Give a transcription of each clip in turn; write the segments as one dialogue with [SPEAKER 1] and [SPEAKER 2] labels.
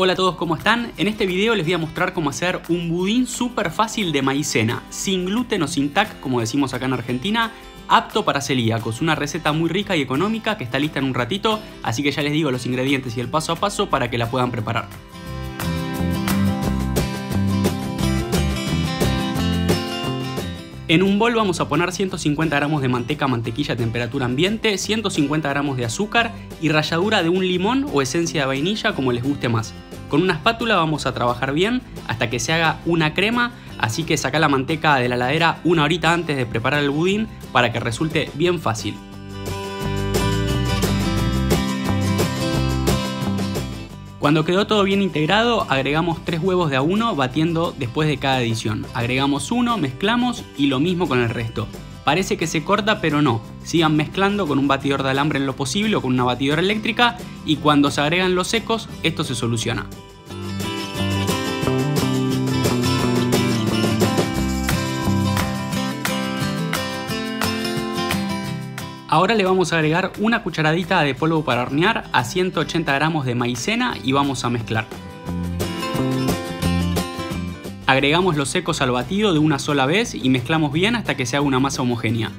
[SPEAKER 1] Hola a todos, ¿cómo están? En este video les voy a mostrar cómo hacer un budín súper fácil de maicena, sin gluten o sin tac, como decimos acá en Argentina, apto para celíacos. Una receta muy rica y económica que está lista en un ratito, así que ya les digo los ingredientes y el paso a paso para que la puedan preparar. En un bol vamos a poner 150 gramos de manteca mantequilla a temperatura ambiente, 150 gramos de azúcar y ralladura de un limón o esencia de vainilla como les guste más. Con una espátula vamos a trabajar bien hasta que se haga una crema, así que saca la manteca de la heladera una horita antes de preparar el budín para que resulte bien fácil. Cuando quedó todo bien integrado, agregamos 3 huevos de a 1 batiendo después de cada edición. Agregamos uno, mezclamos y lo mismo con el resto. Parece que se corta, pero no. Sigan mezclando con un batidor de alambre en lo posible o con una batidora eléctrica y cuando se agregan los secos, esto se soluciona. Ahora le vamos a agregar una cucharadita de polvo para hornear a 180 gramos de maicena y vamos a mezclar. Agregamos los secos al batido de una sola vez y mezclamos bien hasta que se haga una masa homogénea.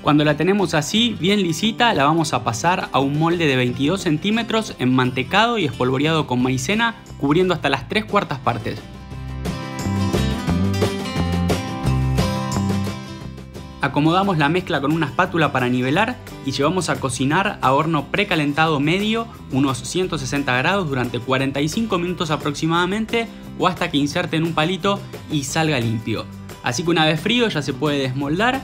[SPEAKER 1] Cuando la tenemos así, bien lisita, la vamos a pasar a un molde de 22 centímetros enmantecado y espolvoreado con maicena, cubriendo hasta las 3 cuartas partes. Acomodamos la mezcla con una espátula para nivelar y llevamos a cocinar a horno precalentado medio, unos 160 grados durante 45 minutos aproximadamente o hasta que inserte en un palito y salga limpio. Así que una vez frío ya se puede desmoldar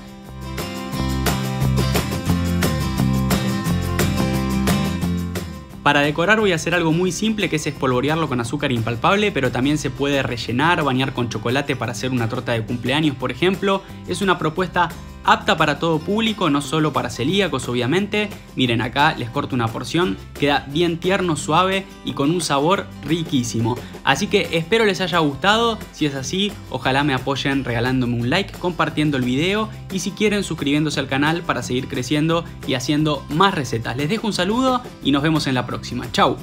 [SPEAKER 1] Para decorar voy a hacer algo muy simple que es espolvorearlo con azúcar impalpable, pero también se puede rellenar, bañar con chocolate para hacer una torta de cumpleaños, por ejemplo. Es una propuesta apta para todo público, no solo para celíacos obviamente. Miren acá les corto una porción, queda bien tierno, suave y con un sabor riquísimo. Así que espero les haya gustado, si es así ojalá me apoyen regalándome un like, compartiendo el video y si quieren suscribiéndose al canal para seguir creciendo y haciendo más recetas. Les dejo un saludo y nos vemos en la próxima. Chau.